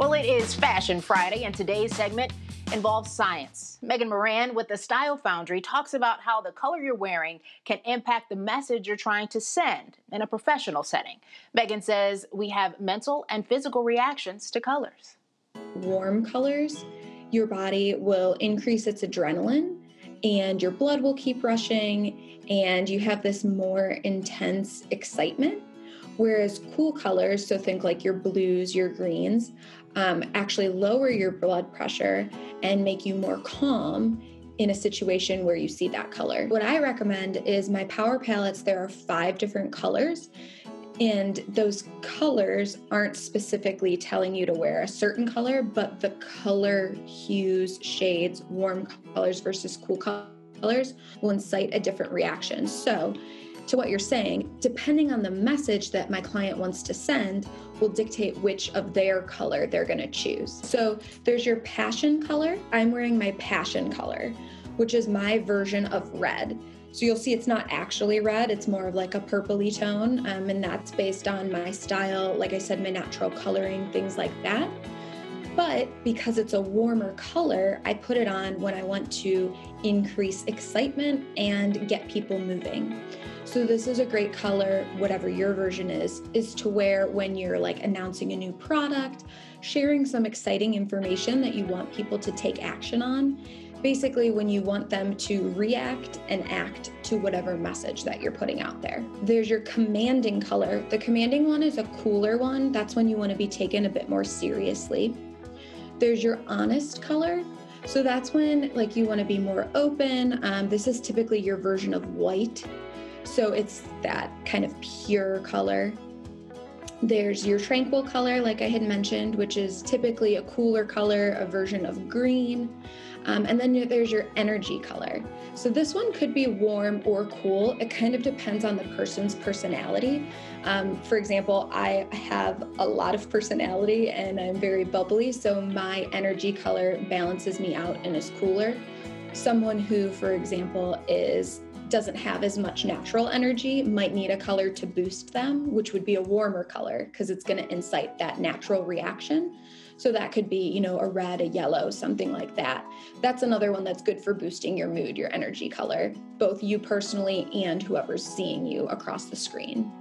Well, it is Fashion Friday, and today's segment involves science. Megan Moran with the Style Foundry talks about how the color you're wearing can impact the message you're trying to send in a professional setting. Megan says we have mental and physical reactions to colors. Warm colors, your body will increase its adrenaline and your blood will keep rushing, and you have this more intense excitement. Whereas cool colors, so think like your blues, your greens, um, actually lower your blood pressure and make you more calm in a situation where you see that color. What I recommend is my power palettes. There are five different colors, and those colors aren't specifically telling you to wear a certain color, but the color hues, shades, warm colors versus cool colors will incite a different reaction. So, to what you're saying, depending on the message that my client wants to send, will dictate which of their color they're going to choose. So there's your passion color. I'm wearing my passion color, which is my version of red. So you'll see it's not actually red, it's more of like a purpley tone. Um, and that's based on my style, like I said, my natural coloring, things like that. But because it's a warmer color, I put it on when I want to increase excitement and get people moving. So this is a great color, whatever your version is, is to wear when you're like announcing a new product, sharing some exciting information that you want people to take action on. Basically, when you want them to react and act to whatever message that you're putting out there. There's your commanding color. The commanding one is a cooler one. That's when you want to be taken a bit more seriously. There's your honest color. So that's when like you want to be more open. Um, this is typically your version of white. So it's that kind of pure color. There's your tranquil color, like I had mentioned, which is typically a cooler color, a version of green. Um, and then there's your energy color. So this one could be warm or cool. It kind of depends on the person's personality. Um, for example, I have a lot of personality and I'm very bubbly, so my energy color balances me out and is cooler. Someone who, for example, is doesn't have as much natural energy might need a color to boost them, which would be a warmer color because it's going to incite that natural reaction. So that could be, you know, a red, a yellow, something like that. That's another one that's good for boosting your mood, your energy color, both you personally and whoever's seeing you across the screen.